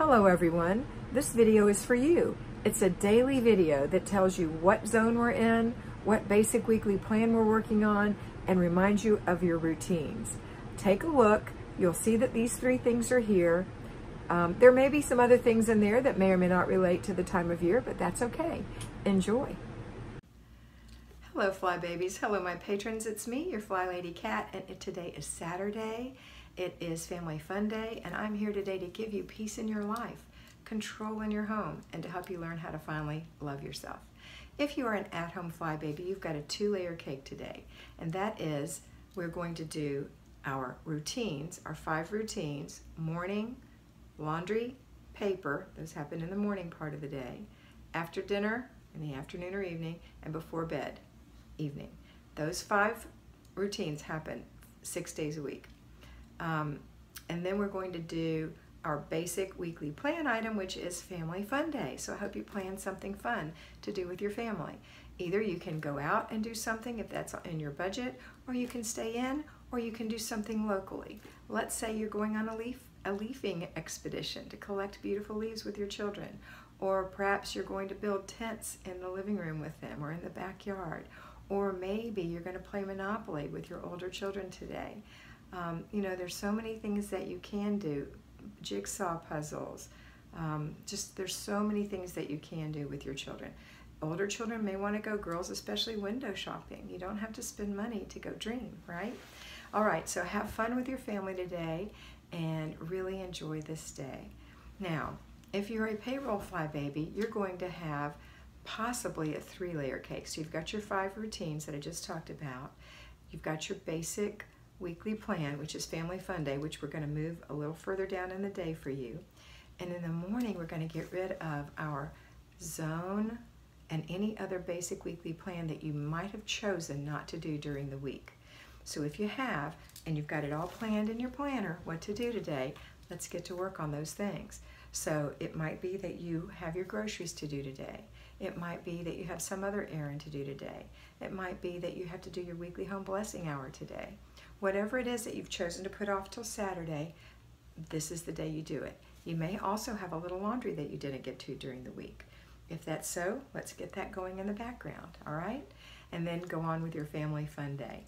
Hello everyone, this video is for you. It's a daily video that tells you what zone we're in, what basic weekly plan we're working on, and reminds you of your routines. Take a look, you'll see that these three things are here. Um, there may be some other things in there that may or may not relate to the time of year, but that's okay. Enjoy. Hello Fly Babies, hello my patrons, it's me, your Fly Lady Kat, and today is Saturday. It is Family Fun Day, and I'm here today to give you peace in your life, control in your home, and to help you learn how to finally love yourself. If you are an at-home fly baby, you've got a two-layer cake today, and that is we're going to do our routines, our five routines, morning, laundry, paper, those happen in the morning part of the day, after dinner, in the afternoon or evening, and before bed, evening. Those five routines happen six days a week. Um, and then we're going to do our basic weekly plan item, which is Family Fun Day. So I hope you plan something fun to do with your family. Either you can go out and do something if that's in your budget, or you can stay in, or you can do something locally. Let's say you're going on a leaf a leafing expedition to collect beautiful leaves with your children, or perhaps you're going to build tents in the living room with them or in the backyard, or maybe you're going to play Monopoly with your older children today. Um, you know, there's so many things that you can do, jigsaw puzzles. Um, just there's so many things that you can do with your children. Older children may want to go, girls especially, window shopping. You don't have to spend money to go dream, right? All right, so have fun with your family today and really enjoy this day. Now, if you're a payroll fly baby, you're going to have possibly a three layer cake. So you've got your five routines that I just talked about. You've got your basic weekly plan, which is Family Fun Day, which we're going to move a little further down in the day for you. And in the morning, we're going to get rid of our zone and any other basic weekly plan that you might have chosen not to do during the week. So if you have, and you've got it all planned in your planner, what to do today, let's get to work on those things. So it might be that you have your groceries to do today. It might be that you have some other errand to do today. It might be that you have to do your weekly home blessing hour today. Whatever it is that you've chosen to put off till Saturday, this is the day you do it. You may also have a little laundry that you didn't get to during the week. If that's so, let's get that going in the background, all right? And then go on with your family fun day.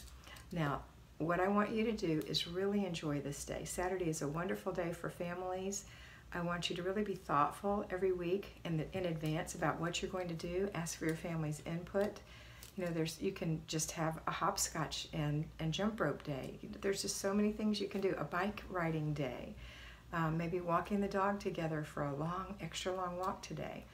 Now, what I want you to do is really enjoy this day. Saturday is a wonderful day for families. I want you to really be thoughtful every week in, the, in advance about what you're going to do. Ask for your family's input. You know, there's you can just have a hopscotch and, and jump rope day. There's just so many things you can do. A bike riding day. Um, maybe walking the dog together for a long, extra long walk today.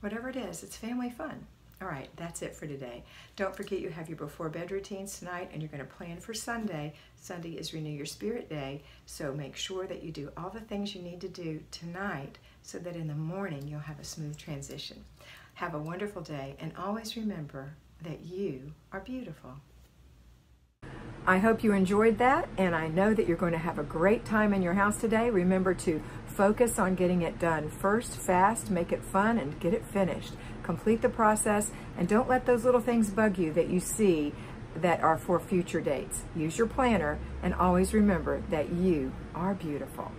Whatever it is, it's family fun. All right, that's it for today. Don't forget you have your before bed routines tonight and you're going to plan for Sunday. Sunday is Renew Your Spirit Day, so make sure that you do all the things you need to do tonight so that in the morning you'll have a smooth transition. Have a wonderful day and always remember that you are beautiful. I hope you enjoyed that, and I know that you're going to have a great time in your house today. Remember to focus on getting it done first, fast, make it fun, and get it finished. Complete the process, and don't let those little things bug you that you see that are for future dates. Use your planner, and always remember that you are beautiful.